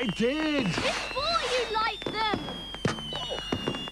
I did!